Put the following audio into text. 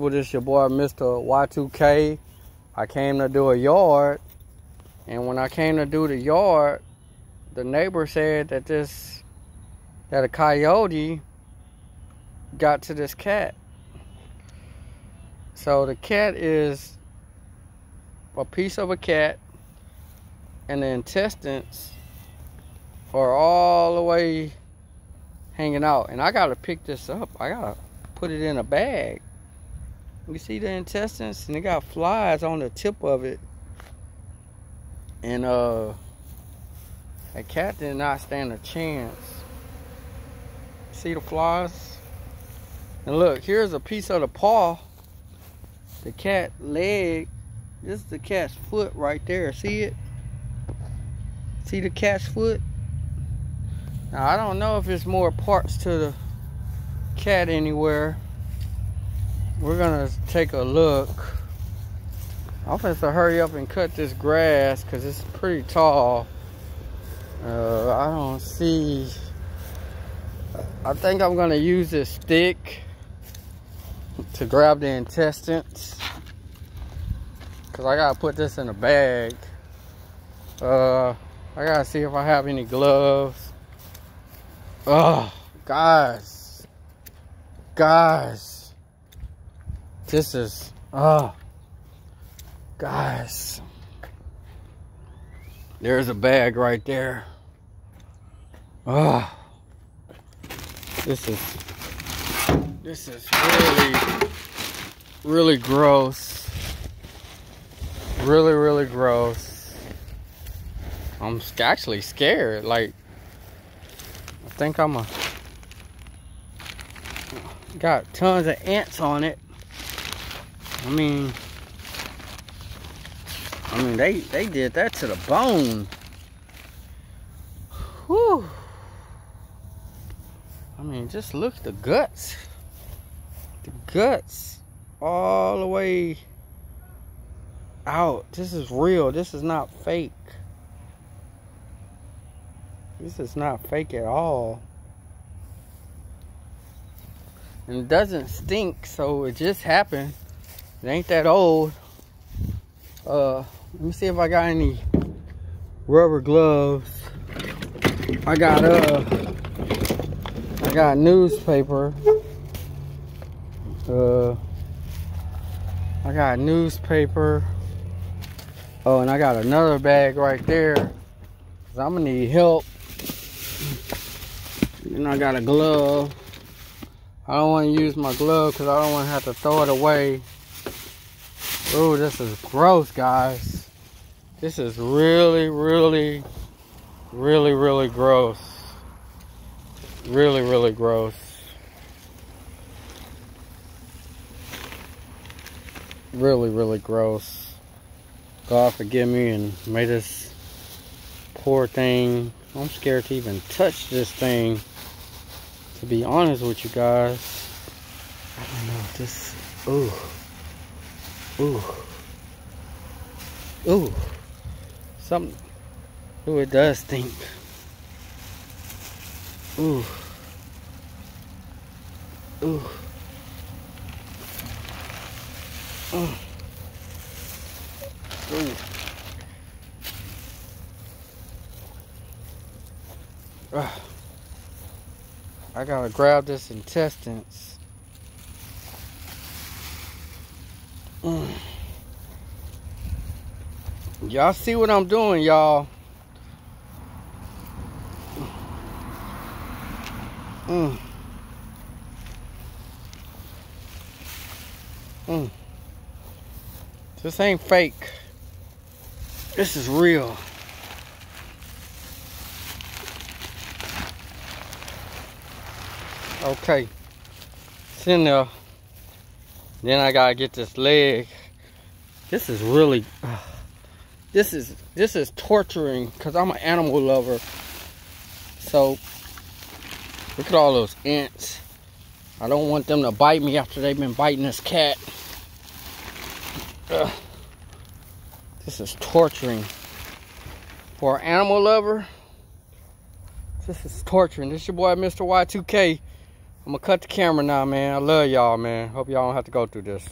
people, this your boy Mr. Y2K. I came to do a yard, and when I came to do the yard, the neighbor said that this that a coyote got to this cat. So the cat is a piece of a cat, and the intestines are all the way hanging out. And I gotta pick this up. I gotta put it in a bag. You see the intestines? And it got flies on the tip of it. And uh a cat did not stand a chance. See the flies? And look, here's a piece of the paw. The cat leg. This is the cat's foot right there. See it? See the cat's foot? Now I don't know if there's more parts to the cat anywhere. We're gonna take a look. I'm going to hurry up and cut this grass because it's pretty tall. Uh, I don't see. I think I'm gonna use this stick to grab the intestines because I gotta put this in a bag. Uh, I gotta see if I have any gloves. Oh, guys. Guys. This is, oh. Guys. There's a bag right there. Oh. This is, this is really, really gross. Really, really gross. I'm actually scared. Like, I think I'm a got tons of ants on it. I mean I mean they they did that to the bone. Whew. I mean just look at the guts. The guts all the way out. This is real. This is not fake. This is not fake at all. And it doesn't stink, so it just happened. It ain't that old. Uh, let me see if I got any rubber gloves. I got uh I got newspaper. Uh I got newspaper. Oh, and I got another bag right there. Cause I'm gonna need help and I got a glove. I don't want to use my glove because I don't want to have to throw it away. Oh, this is gross, guys. This is really, really, really, really gross. Really, really gross. Really, really gross. God forgive me and may this poor thing. I'm scared to even touch this thing to be honest with you guys, I don't know, if this, ooh, ooh, ooh, something, ooh, it does stink, ooh, ooh, ooh, ooh. Ah. I gotta grab this intestines. Mm. Y'all see what I'm doing, y'all. Mm. Mm. This ain't fake. This is real. Okay. It's in there. Then I gotta get this leg. This is really, uh, this is, this is torturing because I'm an animal lover. So, look at all those ants. I don't want them to bite me after they've been biting this cat. This is torturing. For an animal lover, this is torturing. This is your boy, Mr. Y2K. I'm gonna cut the camera now, man. I love y'all, man. Hope y'all don't have to go through this.